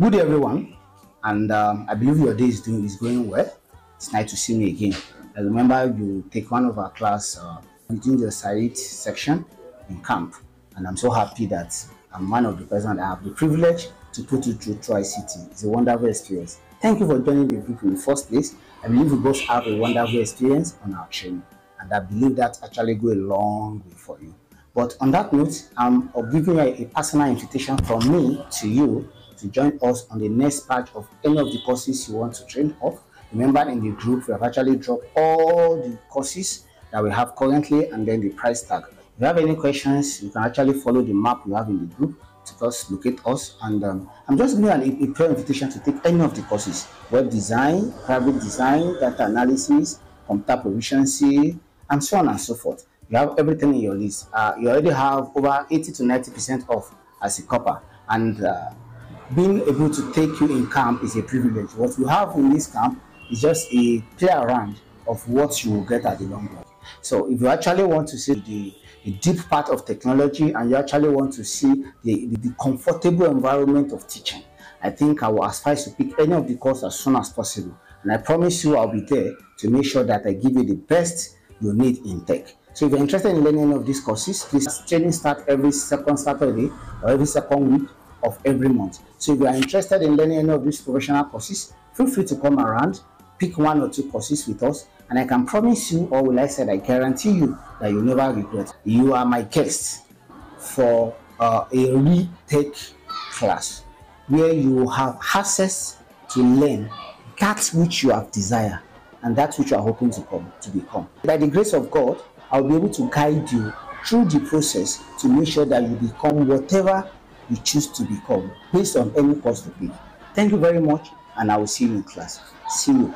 Good day, everyone, and um, I believe your day is doing is going well. It's nice to see me again. I remember you take one of our class uh, within the site section in camp, and I'm so happy that I'm one of the person that have the privilege to put you through Tri-City. It's a wonderful experience. Thank you for joining the group in the first place. I believe we both have a wonderful experience on our training, and I believe that actually go a long way for you. But on that note, I'm giving you a, a personal invitation from me to you to join us on the next batch of any of the courses you want to train of. Remember, in the group, we have actually dropped all the courses that we have currently and then the price tag. If you have any questions, you can actually follow the map we have in the group to just locate us. And um, I'm just giving you an, a prayer invitation to take any of the courses web design, private design, data analysis, computer proficiency, and so on and so forth. You have everything in your list. Uh, you already have over 80 to 90% off as a corper. And uh, being able to take you in camp is a privilege. What you have in this camp is just a play around of what you will get at the long run. So if you actually want to see the, the deep part of technology and you actually want to see the, the, the, comfortable environment of teaching, I think I will aspire to pick any of the courses as soon as possible. And I promise you I'll be there to make sure that I give you the best you need in tech. So if you're interested in learning any of these courses, please training start every second Saturday or every second week of every month. So if you are interested in learning any of these professional courses, feel free to come around, pick one or two courses with us, and I can promise you, or will I say, I guarantee you that you'll never regret. You are my guest for uh, a retake class where you have access to learn that which you have desire and that which you are hoping to come to become. By the grace of God, I'll be able to guide you through the process to make sure that you become whatever you choose to become based on any course you pick. Thank you very much, and I will see you in class. See you.